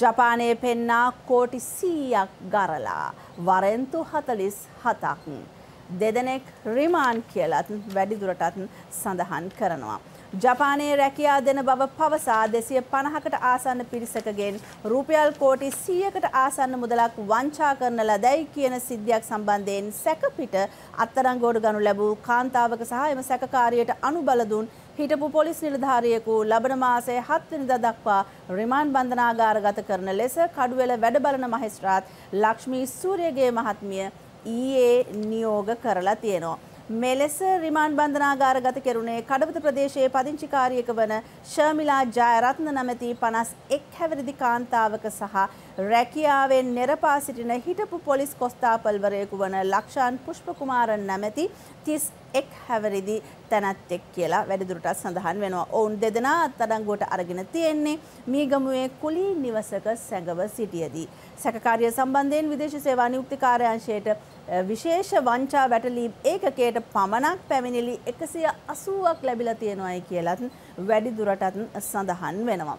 ජපානයේ පෙන්නා කෝටි සීයක් ගරලා වරෙන්තු හතලිස් හතක්. දෙදෙනෙක් රිමාන් කියලත් වැඩිදුරටත් සඳහන් කරනවා. ජපානයේ රැකියා දෙන බව පවසා දෙසිය පණහකට ආසන්න පිරිසකගෙන් රුපියල් කෝටි සීයකට ආසන්න මුදලක් වංචා කරන ලදැයි කියන සිද්ධියක් සම්බන්ධයෙන් සැකපිට අත්තරංගෝඩ ගනු ලැබූ කාන්තාවක සහ එම සැකකාරියට අනුබලදුන් හිටපු පොලිස් නිලධාරියෙකු ලබන මාසයේ 7 වෙනිදා දක්වා රිමාන්ඩ් බන්ධනාගාරගත කරන ලෙස කඩුවෙල වැඩබලන මහේස්ත්‍රාත් ලක්ෂ්මී සූරියගේ මහත්මිය ඊයේ නියෝග කරලා තියෙනවා. මෙලෙස රිමාන්ඩ් බන්ධනාගාරගත කෙරුණේ කඩවත ප්‍රදේශයේ පදිංචිකාරියක වන ශර්මිලා ජයරත්න නැමැති 51 හැවිරිදි කාන්තාවක සහ රැකියාවෙන් නිරපා සිටින හිටපු පොලිස් කොස්තාපල්වරයෙකු වන ලක්ෂාන් පුෂ්පකුමාරන් නැමැති 31 හැවිරිදි තැනැත්තෙක් කියලා වැඩිදුරටත් සඳහන් වෙනවා. ඔවුන් දෙදෙනා අත්අඩංගුවට අරගෙන තියෙන්නේ මීගමුවේ කුලී නිවසක සැඟව සිටියදී. සැකකාරිය සම්බන්ධයෙන් විදේශ සේවා නියුක්ති කාර්යාංශයට විශේෂ වංචා වැටලීම් ඒකකයට පමණක් පැමිණිලි එකසිය අසුවක් ලැබිලා තියෙනවායි කියලත් වැඩි දුරටත් සඳහන් වෙනවා.